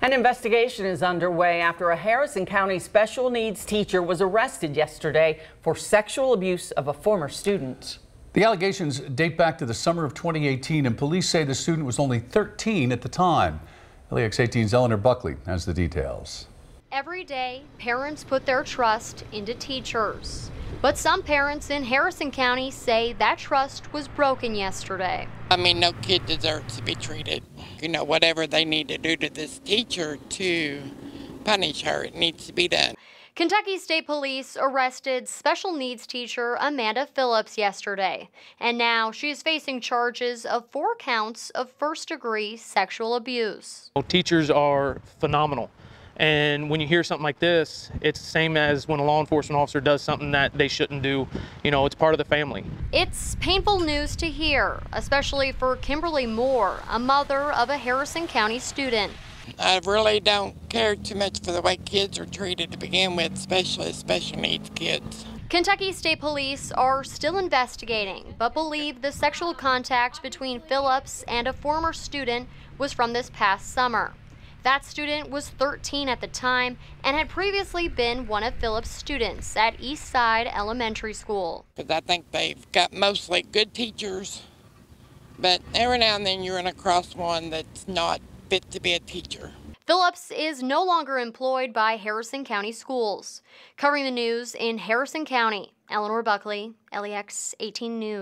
An investigation is underway after a Harrison County special needs teacher was arrested yesterday for sexual abuse of a former student. The allegations date back to the summer of 2018, and police say the student was only 13 at the time. LEX 18's Eleanor Buckley has the details. Every day, parents put their trust into teachers. But some parents in Harrison County say that trust was broken yesterday. I mean, no kid deserves to be treated. You know, whatever they need to do to this teacher to punish her, it needs to be done. Kentucky State Police arrested special needs teacher Amanda Phillips yesterday, and now she is facing charges of four counts of first degree sexual abuse. Teachers are phenomenal. And when you hear something like this, it's the same as when a law enforcement officer does something that they shouldn't do. You know, it's part of the family. It's painful news to hear, especially for Kimberly Moore, a mother of a Harrison County student. I really don't care too much for the way kids are treated to begin with, especially special needs kids. Kentucky State Police are still investigating, but believe the sexual contact between Phillips and a former student was from this past summer. That student was 13 at the time and had previously been one of Phillips' students at Eastside Elementary School. Because I think they've got mostly good teachers, but every now and then you're run across one that's not fit to be a teacher. Phillips is no longer employed by Harrison County Schools. Covering the news in Harrison County, Eleanor Buckley, LEX 18 News.